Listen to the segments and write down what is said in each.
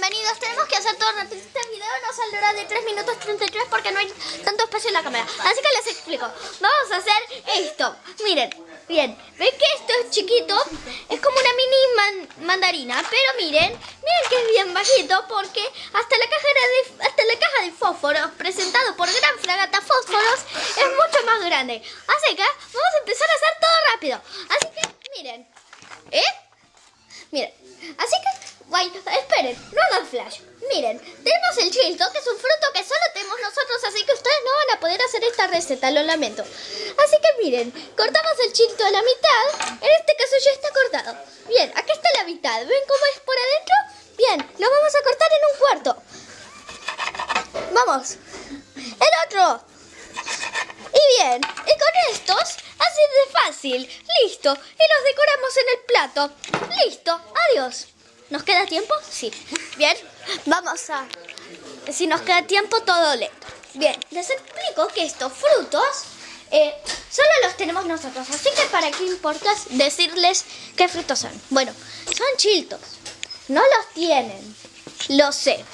bienvenidos. Tenemos que hacer todo rápido. Este video no saldrá de 3 minutos 33 porque no hay tanto espacio en la cámara. Así que les explico. Vamos a hacer esto. Miren, bien. ¿Ven que esto es chiquito? Es como una mini mandarina. Pero miren, miren que es bien bajito porque hasta la caja de, hasta la caja de fósforos presentado por Gran Fragata Fósforos es mucho más grande. Así que vamos a empezar a hacer todo rápido. Así que, miren. ¿Eh? Miren. Así que Guay, esperen, no hagan flash. Miren, tenemos el chilto, que es un fruto que solo tenemos nosotros, así que ustedes no van a poder hacer esta receta, lo lamento. Así que miren, cortamos el chilto a la mitad. En este caso ya está cortado. Bien, aquí está la mitad. ¿Ven cómo es por adentro? Bien, lo vamos a cortar en un cuarto. Vamos. El otro. Y bien, y con estos, así de fácil. Listo. Y los decoramos en el plato. Listo. Adiós. ¿Nos queda tiempo? Sí. Bien, vamos a... Si nos queda tiempo, todo lento. Bien, les explico que estos frutos eh, solo los tenemos nosotros. Así que para qué importa decirles qué frutos son. Bueno, son chiltos. No los tienen. Lo sé.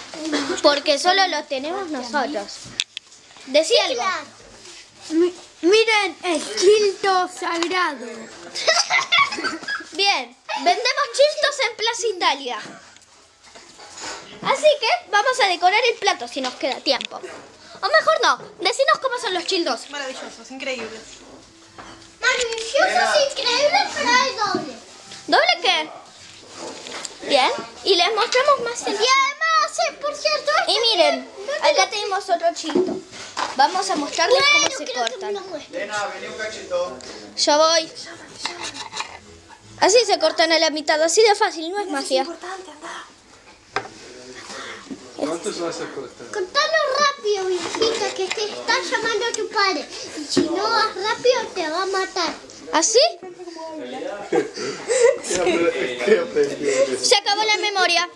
Porque solo los tenemos nosotros. Decía algo. Miren, el chilto sagrado. Bien, vendemos chiltos en Plaza Italia. Así que vamos a decorar el plato si nos queda tiempo. O mejor no, decinos cómo son los childos. Maravillosos, increíbles. Maravillosos, increíbles, pero hay doble. ¿Doble qué? Bien, y les mostramos más el... Y además, por cierto... Y miren, acá tenemos otro chilto. Vamos a mostrarles cómo se cortan. Ya voy. Así se cortan a la mitad, así de fácil, no es magia. ¿Cuántos vas a cortar? Contalo rápido, hijita, que te está llamando a tu padre. Y si no vas rápido, te va a matar. ¿Así? ¿Qué aprendió? Se acabó la memoria.